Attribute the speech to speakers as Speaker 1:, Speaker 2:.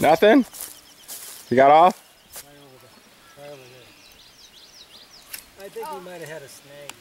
Speaker 1: Nothing? You got off?
Speaker 2: Right over there. Right over there. I think oh. he might have had a snag.